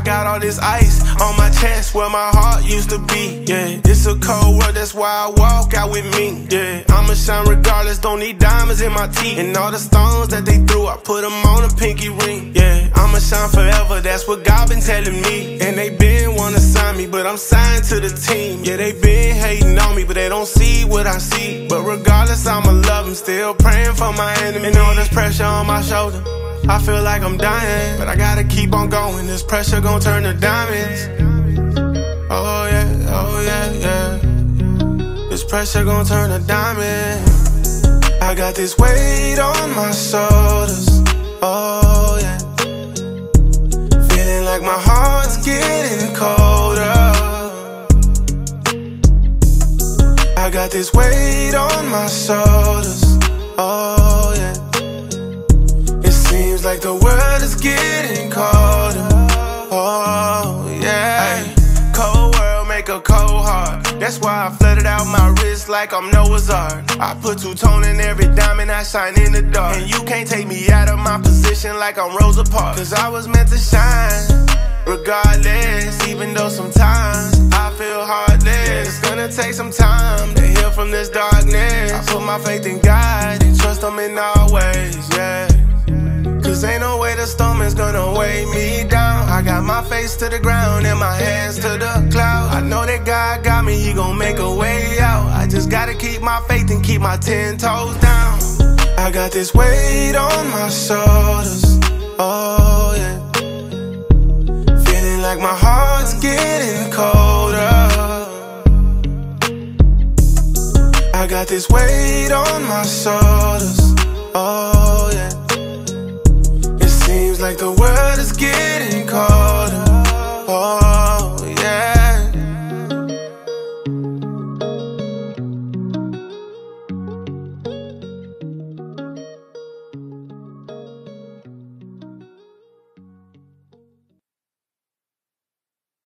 got all this ice on my chest where my heart used to be. Yeah, it's a cold world, that's why I walk out with me. Yeah, I'ma shine regardless, don't need diamonds in my teeth. And all the stones that they threw, I put them on a pinky ring. Yeah, I'ma shine forever, that's what God been telling me. And they been wanna sign me, but I'm signed to the team. Yeah, they been hating on me, but they don't see what I see. But regardless, I'ma love them, still praying for my enemy. And all this pressure on my shoulder. I feel like I'm dying, but I gotta keep on going. This pressure gon' turn to diamonds. Oh yeah, oh yeah, yeah. This pressure gon' turn to diamonds. I got this weight on my shoulders. Oh yeah. Feeling like my heart's getting colder. I got this weight on my shoulders. Oh like the world is getting colder. Oh yeah. Ay, cold world make a cold heart. That's why I flooded out my wrist like I'm Noah's Ark. I put two tone in every diamond, I shine in the dark. And you can't take me out of my position like I'm Rosa Parks. Cause I was meant to shine. Regardless, even though sometimes I feel heartless, it's gonna take some time to heal from this darkness. I put my faith in God and trust Him in all ways, yeah. Is gonna weigh me down. I got my face to the ground and my hands to the cloud. I know that God got me, He gon' make a way out. I just gotta keep my faith and keep my ten toes down. I got this weight on my shoulders, oh yeah. Feeling like my heart's getting colder. I got this weight on my shoulders, oh like the world is getting cold.